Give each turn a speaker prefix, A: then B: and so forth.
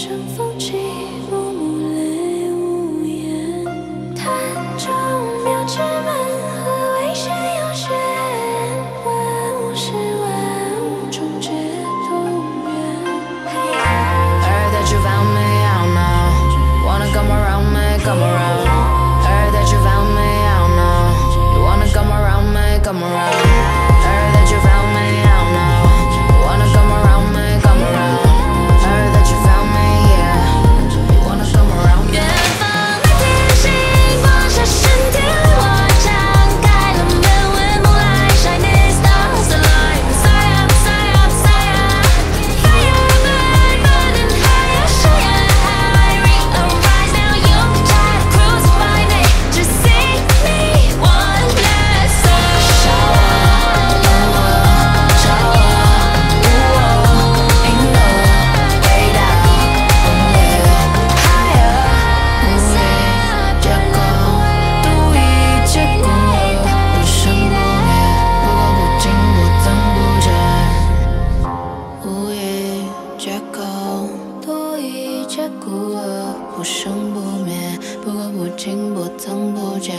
A: 尘封不生不灭不垢不净不增不减